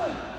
Awesome.